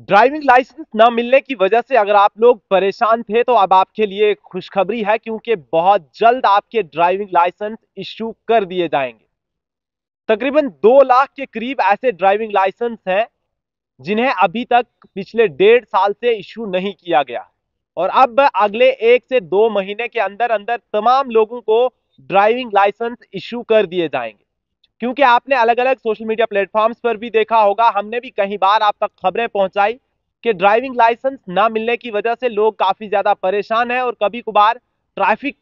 Driving licence न मिलने की वजह से अगर आप लोग परेशान थे तो अब आपके लिए खुशखबरी है क्योंकि बहुत जल्द आपके ड्राइविंग लाइसेंस इशू कर दिए जाएँगे। तकरीबन दो लाख के करीब ऐसे ड्राइविंग लाइसेंस हैं जिन्हें अभी तक पिछले डेढ़ साल से इशू नहीं किया गया। और अब अगले एक से दो महीने के अंदर अंदर तमाम लोगों को ड्राइविंग लाइसेंस इशू कर दिए जाएँगे। क्योंकि आपने अलग अलग सोशल मीडिया प्लेटफॉर्म्स पर भी देखा होगा, हमने भी कई बार आप तक खबरें पहुंचाई कि ड्राइविंग लाइसेंस ना मिलने की वजह से लोग काफ़ी ज़्यादा परेशान हैं और कभी कभार ट्रैफ़िक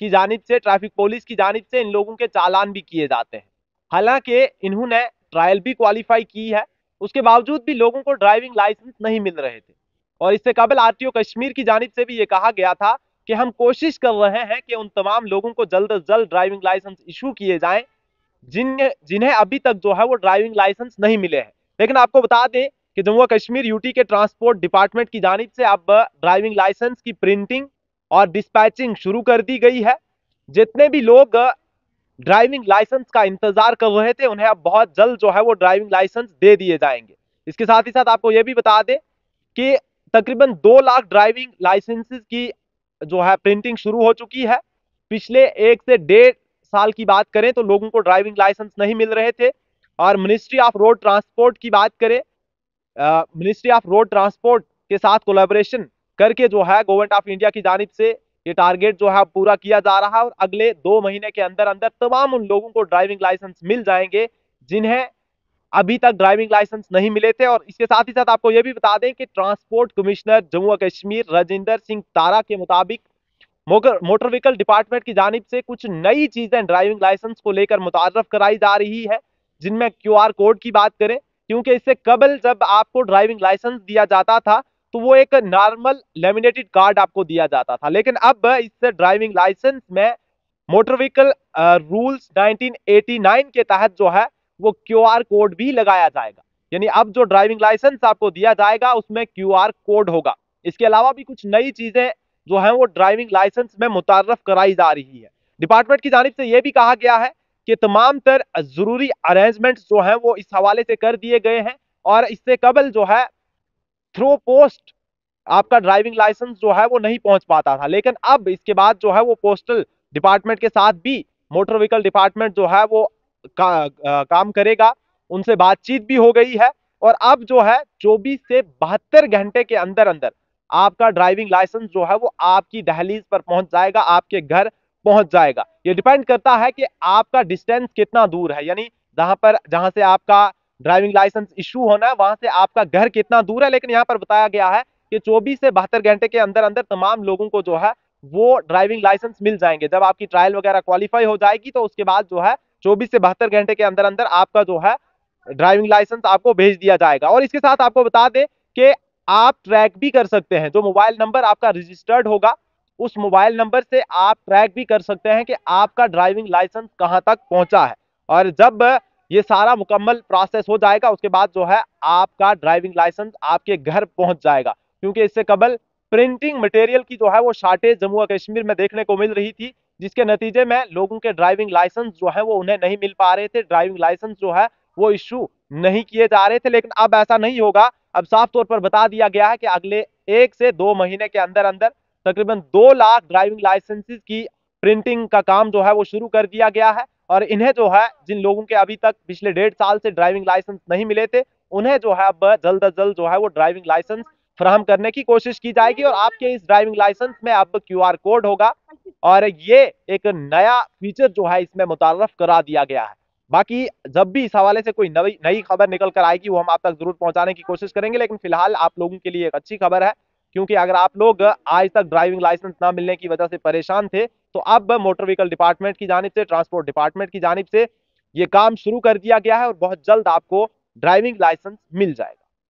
की जानब से ट्रैफ़िक पुलिस की जानब से इन लोगों के चालान भी किए जाते हैं। हालाँकि इन्होंने ट्रायल भी क्वालिफाई की है, उसके बावजूद भी लोगों को ड्राइविंग लाइसेंस नहीं मिल रहे थे। और इससे कबल आरटीओ कश्मीर की जानब से भी ये कहा गया था कि हम कोशिश कर रहे हैं कि उन तमाम लोगों को जल्द अज जल्द ड्राइविंग लाइसेंस इशू किए जाएँ जिन जिन्हें अभी तक जो है वो ड्राइविंग लाइसेंस नहीं मिले हैं। लेकिन आपको बता दें कि जम्मू कश्मीर यूटी के ट्रांसपोर्ट डिपार्टमेंट की जानिब से अब ड्राइविंग लाइसेंस की प्रिंटिंग और डिस्पैचिंग शुरू कर दी गई है। जितने भी लोग ड्राइविंग लाइसेंस का इंतज़ार कर रहे थे, उन्हें अब बहुत जल्द जो है वो ड्राइविंग लाइसेंस दे दिए जाएँगे। इसके साथ ही साथ आपको यह भी बता दें कि तकरीबन दो लाख ड्राइविंग लाइसेंसेस की जो है प्रिंटिंग शुरू हो चुकी है। पिछले एक से डेढ़ साल की बात करें तो लोगों को ड्राइविंग लाइसेंस नहीं मिल रहे थे। और मिनिस्ट्री ऑफ़ रोड ट्रांसपोर्ट की बात करें मिनिस्ट्री ऑफ़ रोड ट्रांसपोर्ट के साथ कोलेबोरेशन करके जो है गवर्नमेंट ऑफ़ इंडिया की जानब से ये टारगेट जो है पूरा किया जा रहा है और अगले दो महीने के अंदर अंदर तमाम उन लोगों को ड्राइविंग लाइसेंस मिल जाएँगे, जिन्हें अभी तक ड्राइविंग लाइसेंस नहीं मिले थे। और इसके साथ ही साथ आपको यह भी बता दें कि ट्रांसपोर्ट कमिश्नर जम्मू कश्मीर राजेंद्र सिंह तारा के मुताबिक मोटर व्हीकल डिपार्टमेंट की जानब से कुछ नई चीज़ें ड्राइविंग लाइसेंस को लेकर मुतारफ कराई जा रही है, जिनमें क्यूआर कोड की बात करें, क्योंकि इससे कबल जब आपको ड्राइविंग लाइसेंस दिया जाता था तो वो एक नॉर्मल लेमिनेटेड कार्ड आपको दिया जाता था। लेकिन अब इससे ड्राइविंग लाइसेंस में मोटर व्हीकल रूल्स 1989 के तहत जो है, वो क्यूआर कोड भी लगाया जाएगा। यानी अब जो ड्राइविंग लाइसेंस आपको दिया जाएगा, उसमें क्यूआर कोड होगा। इसके अलावा भी कुछ नई चीज़ें जो है वो ड्राइविंग लाइसेंस में मुतारफ कराई जा रही है। डिपार्टमेंट की जानब से यह भी कहा गया है कि तमाम तर ज़रूरी अरेंजमेंट जो है वो इस हवाले से कर दिए गए हैं और इससे कबल जो है थ्रो पोस्ट आपका ड्राइविंग लाइसेंस जो है वो नहीं पहुँच पाता था। लेकिन अब इसके बाद जो है वो पोस्टल डिपार्टमेंट के साथ भी मोटर व्हीकल डिपार्टमेंट जो है वो का, आ, काम करेगा। उनसे बातचीत भी हो गई है और अब जो है 24 से बहत्तर घंटे के अंदर अंदर आपका ड्राइविंग लाइसेंस जो है वो आपकी दहलीज पर पहुँच जाएगा, आपके घर पहुँच जाएगा। ये डिपेंड करता है कि आपका डिस्टेंस कितना दूर है, यानी जहाँ पर, जहाँ से आपका ड्राइविंग लाइसेंस इशू होना है, वहाँ से आपका घर कितना दूर है। लेकिन यहाँ पर बताया गया है कि 24 से बहत्तर घंटे के अंदर अंदर तमाम लोगों को जो है वो ड्राइविंग लाइसेंस मिल जाएँगे। जब आपकी ट्रायल वगैरह क्वालिफाई हो जाएगी तो उसके बाद जो है चौबीस से बहत्तर घंटे के अंदर अंदर आपका जो है ड्राइविंग लाइसेंस आपको भेज दिया जाएगा। और इसके साथ आपको बता दें कि आप ट्रैक भी कर सकते हैं। जो मोबाइल नंबर आपका रजिस्टर्ड होगा, उस मोबाइल नंबर से आप ट्रैक भी कर सकते हैं कि आपका ड्राइविंग लाइसेंस कहाँ तक पहुँचा है। और जब ये सारा मुकम्मल प्रोसेस हो जाएगा, उसके बाद जो है आपका ड्राइविंग लाइसेंस आपके घर पहुँच जाएगा। क्योंकि इससे कबल प्रिंटिंग मटेरियल की जो है वो शार्टेज जम्मू कश्मीर में देखने को मिल रही थी, जिसके नतीजे में लोगों के ड्राइविंग लाइसेंस जो है वो उन्हें नहीं मिल पा रहे थे। ड्राइविंग लाइसेंस जो है वो इशू नहीं किए जा रहे थे। लेकिन अब ऐसा नहीं होगा अब साफ़ तौर पर बता दिया गया है कि अगले एक से दो महीने के अंदर अंदर तकरीबन दो लाख ड्राइविंग लाइसेंसेस की प्रिंटिंग का काम जो है वो शुरू कर दिया गया है और इन्हें जो है, जिन लोगों के अभी तक पिछले डेढ़ साल से ड्राइविंग लाइसेंस नहीं मिले थे, उन्हें जो है अब जल्द अज जल्द जो है वो ड्राइविंग लाइसेंस फ्राहम करने की कोशिश की जाएगी और आपके इस ड्राइविंग लाइसेंस में अब क्यू कोड होगा और ये एक नया फीचर जो है इसमें मुतारफ करा दिया गया है। बाकी जब भी इस हवाले से कोई नई नई खबर निकल कर आएगी, वो हम आप तक ज़रूर पहुँचाने की कोशिश करेंगे, लेकिन फ़िलहाल आप लोगों के लिए एक अच्छी खबर है, क्योंकि अगर आप लोग आज तक ड्राइविंग लाइसेंस ना मिलने की वजह से परेशान थे तो अब मोटर व्हीकल डिपार्टमेंट की जानब से ट्रांसपोर्ट डिपार्टमेंट की जानब से ये काम शुरू कर दिया गया है और बहुत जल्द आपको ड्राइविंग लाइसेंस मिल जाएगा।